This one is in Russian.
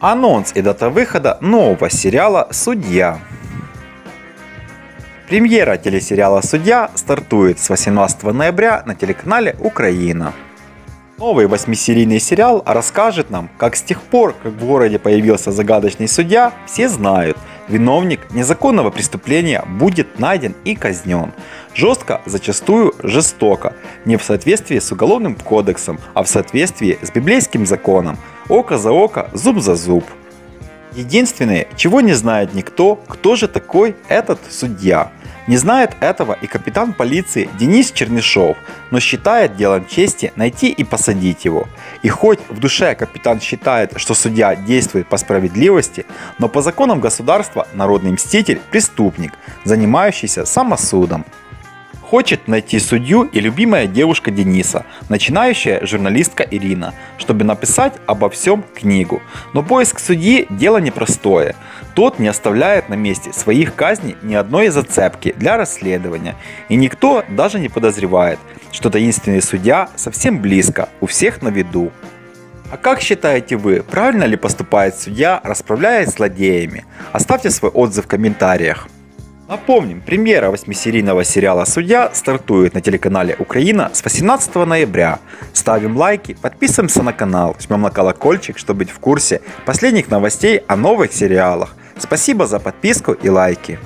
Анонс и дата выхода нового сериала «Судья». Премьера телесериала «Судья» стартует с 18 ноября на телеканале «Украина». Новый восьмисерийный сериал расскажет нам, как с тех пор, как в городе появился загадочный судья, все знают, виновник незаконного преступления будет найден и казнен. Жестко, зачастую жестоко, не в соответствии с уголовным кодексом, а в соответствии с библейским законом. Око за око, зуб за зуб. Единственное, чего не знает никто, кто же такой этот судья. Не знает этого и капитан полиции Денис Чернышов, но считает делом чести найти и посадить его. И хоть в душе капитан считает, что судья действует по справедливости, но по законам государства народный мститель – преступник, занимающийся самосудом. Хочет найти судью и любимая девушка Дениса, начинающая журналистка Ирина, чтобы написать обо всем книгу. Но поиск судьи – дело непростое. Тот не оставляет на месте своих казней ни одной зацепки для расследования. И никто даже не подозревает, что таинственный судья совсем близко, у всех на виду. А как считаете вы, правильно ли поступает судья, расправляясь с злодеями? Оставьте свой отзыв в комментариях. Напомним, премьера восьмисерийного сериала «Судья» стартует на телеканале «Украина» с 18 ноября. Ставим лайки, подписываемся на канал, жмем на колокольчик, чтобы быть в курсе последних новостей о новых сериалах. Спасибо за подписку и лайки.